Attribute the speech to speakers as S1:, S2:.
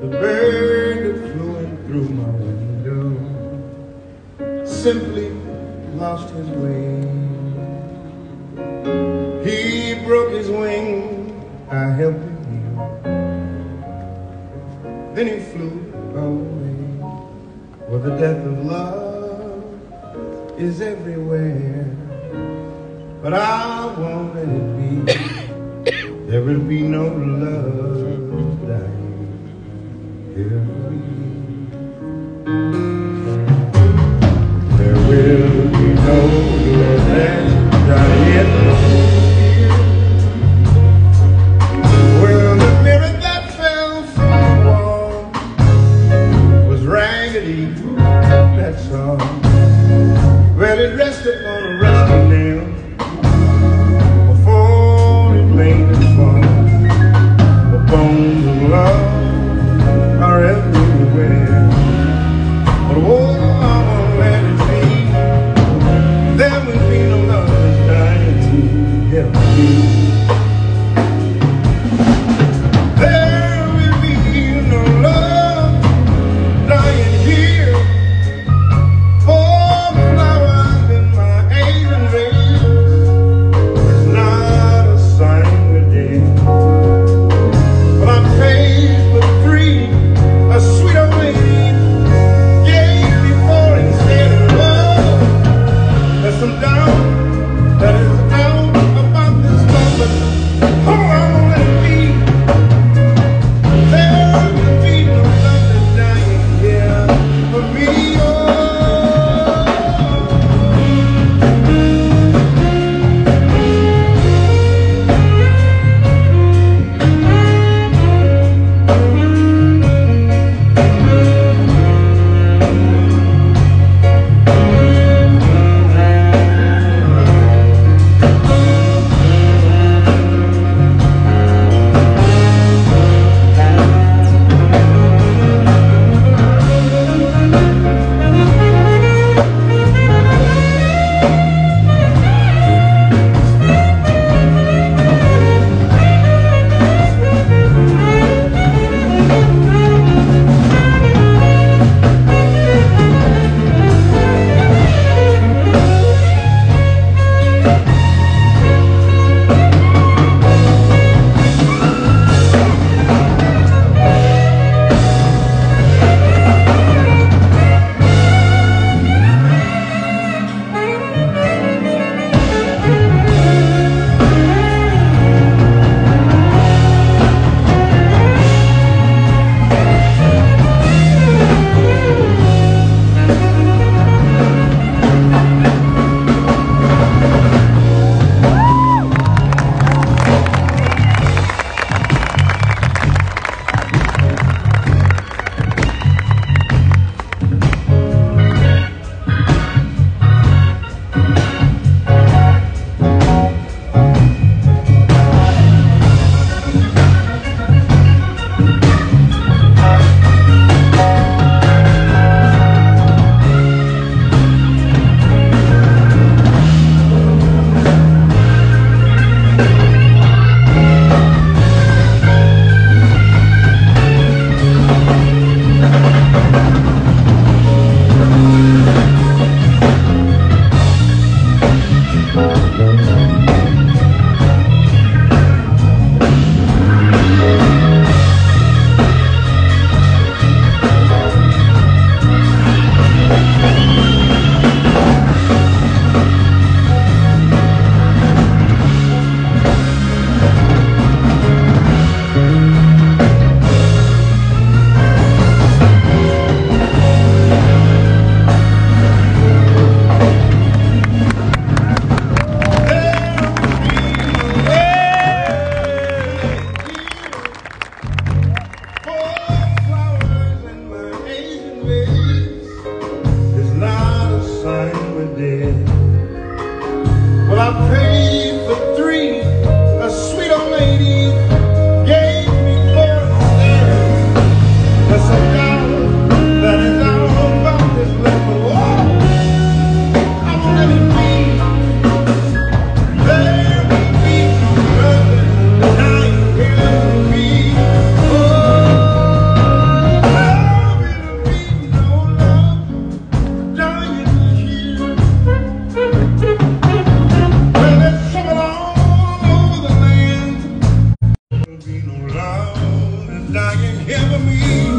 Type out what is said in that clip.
S1: The bird in through my window simply lost his way. He broke his wing, I helped him. Then he flew away. Well, the death of love is everywhere. But I won't let it be. There will be no love dying. There will be no help lying here with me.